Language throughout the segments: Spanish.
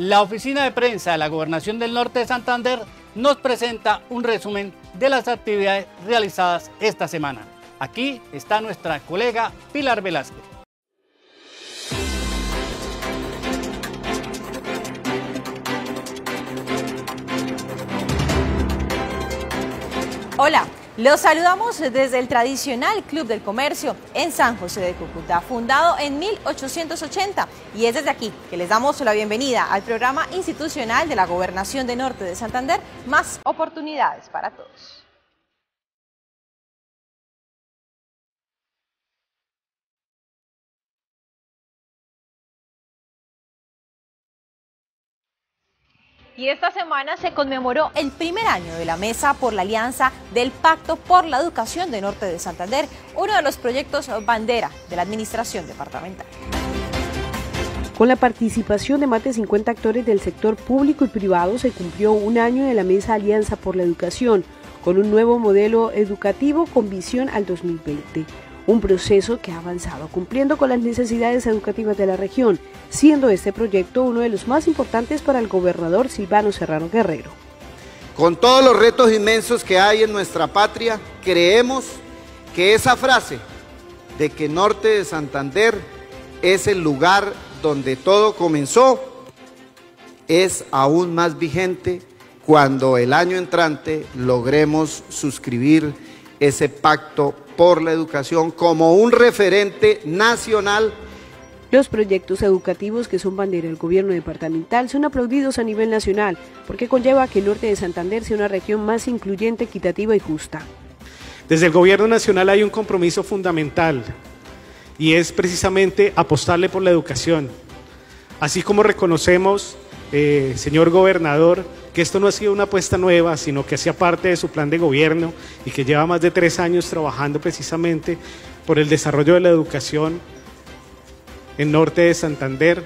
la oficina de prensa de la Gobernación del Norte de Santander nos presenta un resumen de las actividades realizadas esta semana. Aquí está nuestra colega Pilar Velázquez. Hola, los saludamos desde el tradicional Club del Comercio en San José de Cúcuta, fundado en 1880. Y es desde aquí que les damos la bienvenida al programa institucional de la Gobernación de Norte de Santander, Más Oportunidades para Todos. Y esta semana se conmemoró el primer año de la Mesa por la Alianza del Pacto por la Educación de Norte de Santander, uno de los proyectos bandera de la Administración Departamental. Con la participación de más de 50 actores del sector público y privado se cumplió un año de la Mesa Alianza por la Educación, con un nuevo modelo educativo con visión al 2020 un proceso que ha avanzado cumpliendo con las necesidades educativas de la región, siendo este proyecto uno de los más importantes para el gobernador Silvano Serrano Guerrero. Con todos los retos inmensos que hay en nuestra patria, creemos que esa frase de que Norte de Santander es el lugar donde todo comenzó es aún más vigente cuando el año entrante logremos suscribir ese pacto por la educación como un referente nacional. Los proyectos educativos que son bandera del gobierno departamental son aplaudidos a nivel nacional porque conlleva que el norte de Santander sea una región más incluyente, equitativa y justa. Desde el gobierno nacional hay un compromiso fundamental y es precisamente apostarle por la educación. Así como reconocemos, eh, señor gobernador, que esto no ha sido una apuesta nueva, sino que hacía parte de su plan de gobierno y que lleva más de tres años trabajando precisamente por el desarrollo de la educación en norte de Santander.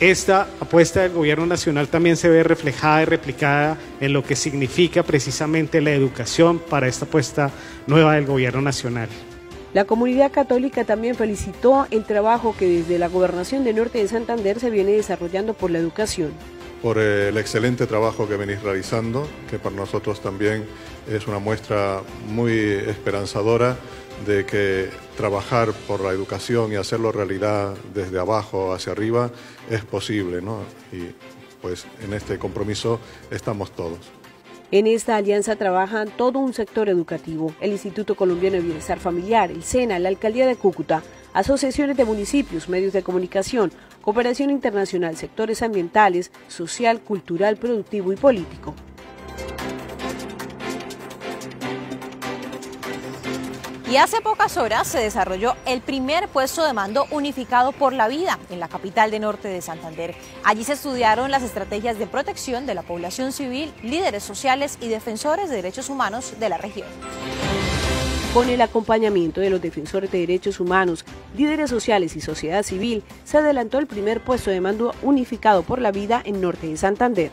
Esta apuesta del gobierno nacional también se ve reflejada y replicada en lo que significa precisamente la educación para esta apuesta nueva del gobierno nacional. La comunidad católica también felicitó el trabajo que desde la gobernación de Norte de Santander se viene desarrollando por la educación por el excelente trabajo que venís realizando, que para nosotros también es una muestra muy esperanzadora de que trabajar por la educación y hacerlo realidad desde abajo hacia arriba es posible, ¿no? Y pues en este compromiso estamos todos. En esta alianza trabajan todo un sector educativo, el Instituto Colombiano de Bienestar Familiar, el SENA, la Alcaldía de Cúcuta, asociaciones de municipios, medios de comunicación, cooperación internacional, sectores ambientales, social, cultural, productivo y político. Y hace pocas horas se desarrolló el primer puesto de mando unificado por la vida en la capital de norte de Santander. Allí se estudiaron las estrategias de protección de la población civil, líderes sociales y defensores de derechos humanos de la región. Con el acompañamiento de los defensores de derechos humanos, líderes sociales y sociedad civil, se adelantó el primer puesto de mando unificado por la vida en norte de Santander.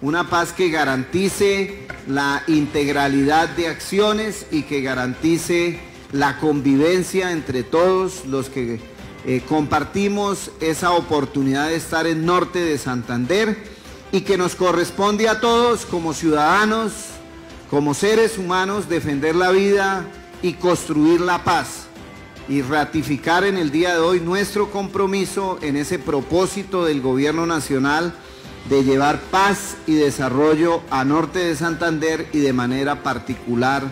Una paz que garantice la integralidad de acciones y que garantice la convivencia entre todos los que eh, compartimos esa oportunidad de estar en norte de Santander y que nos corresponde a todos como ciudadanos, como seres humanos, defender la vida y construir la paz y ratificar en el día de hoy nuestro compromiso en ese propósito del gobierno nacional de llevar paz y desarrollo a norte de Santander y de manera particular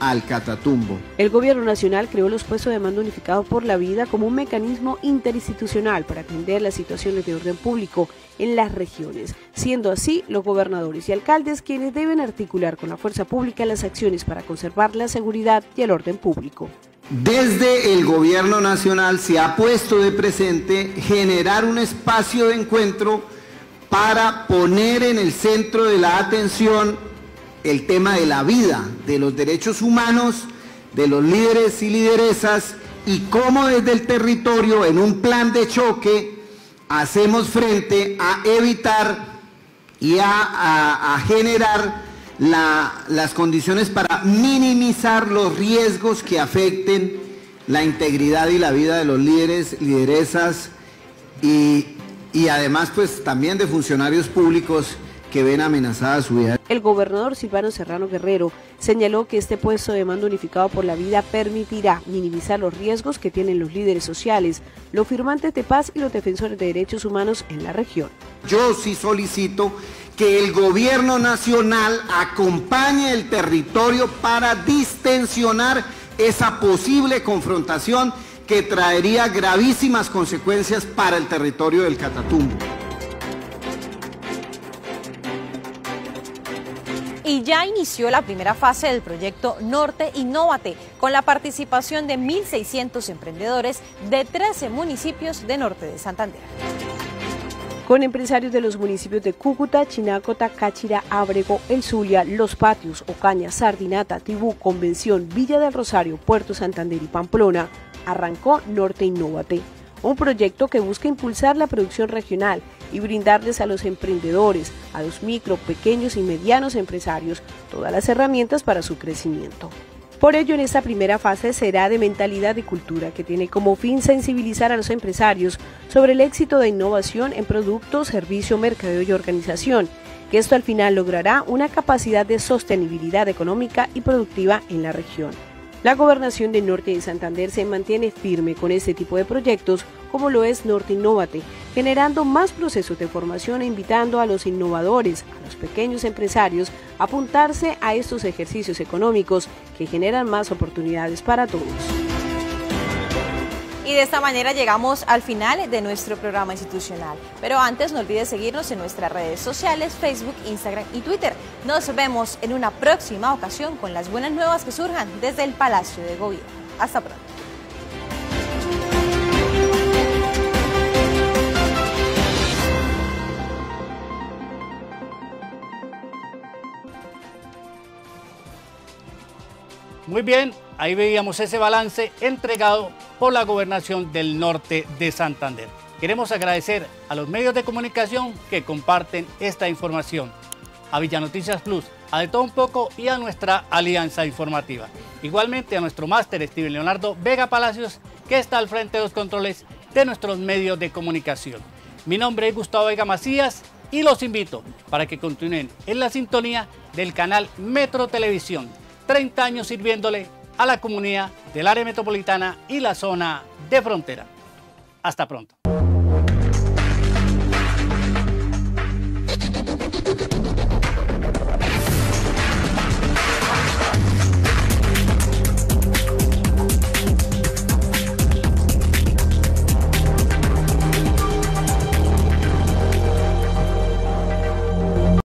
al Catatumbo. El gobierno nacional creó los puestos de mando unificado por la vida como un mecanismo interinstitucional para atender las situaciones de orden público en las regiones, siendo así los gobernadores y alcaldes quienes deben articular con la fuerza pública las acciones para conservar la seguridad y el orden público. Desde el gobierno nacional se ha puesto de presente generar un espacio de encuentro para poner en el centro de la atención el tema de la vida, de los derechos humanos, de los líderes y lideresas y cómo desde el territorio en un plan de choque hacemos frente a evitar y a, generar las condiciones para minimizar los riesgos que afecten la integridad y la vida de los líderes, lideresas y y además pues también de funcionarios públicos que ven amenazada su vida. El gobernador Silvano Serrano Guerrero señaló que este puesto de mando unificado por la vida permitirá minimizar los riesgos que tienen los líderes sociales, los firmantes de paz y los defensores de derechos humanos en la región. Yo sí solicito que el gobierno nacional acompañe el territorio para distensionar esa posible confrontación que traería gravísimas consecuencias para el territorio del Catatumbo. Y ya inició la primera fase del proyecto Norte Innovate, con la participación de 1.600 emprendedores de 13 municipios de Norte de Santander. Con empresarios de los municipios de Cúcuta, Chinacota, Cáchira, Ábrego, El Zulia, Los Patios, Ocaña, Sardinata, Tibú, Convención, Villa del Rosario, Puerto Santander y Pamplona, arrancó Norte Innovate un proyecto que busca impulsar la producción regional y brindarles a los emprendedores, a los micro, pequeños y medianos empresarios todas las herramientas para su crecimiento. Por ello, en esta primera fase será de mentalidad y cultura, que tiene como fin sensibilizar a los empresarios sobre el éxito de innovación en productos, servicio, mercadeo y organización, que esto al final logrará una capacidad de sostenibilidad económica y productiva en la región. La gobernación de Norte de Santander se mantiene firme con este tipo de proyectos como lo es Norte Innovate, generando más procesos de formación e invitando a los innovadores, a los pequeños empresarios, a apuntarse a estos ejercicios económicos que generan más oportunidades para todos. Y de esta manera llegamos al final de nuestro programa institucional. Pero antes no olvides seguirnos en nuestras redes sociales, Facebook, Instagram y Twitter. Nos vemos en una próxima ocasión con las buenas nuevas que surjan desde el Palacio de Gobierno. Hasta pronto. Muy bien, ahí veíamos ese balance entregado por la gobernación del norte de Santander. Queremos agradecer a los medios de comunicación que comparten esta información, a Villa Noticias Plus, a De Todo Un Poco y a nuestra alianza informativa. Igualmente a nuestro máster Steven Leonardo Vega Palacios, que está al frente de los controles de nuestros medios de comunicación. Mi nombre es Gustavo Vega Macías y los invito para que continúen en la sintonía del canal Metro Televisión, 30 años sirviéndole a la comunidad del área metropolitana y la zona de frontera. Hasta pronto.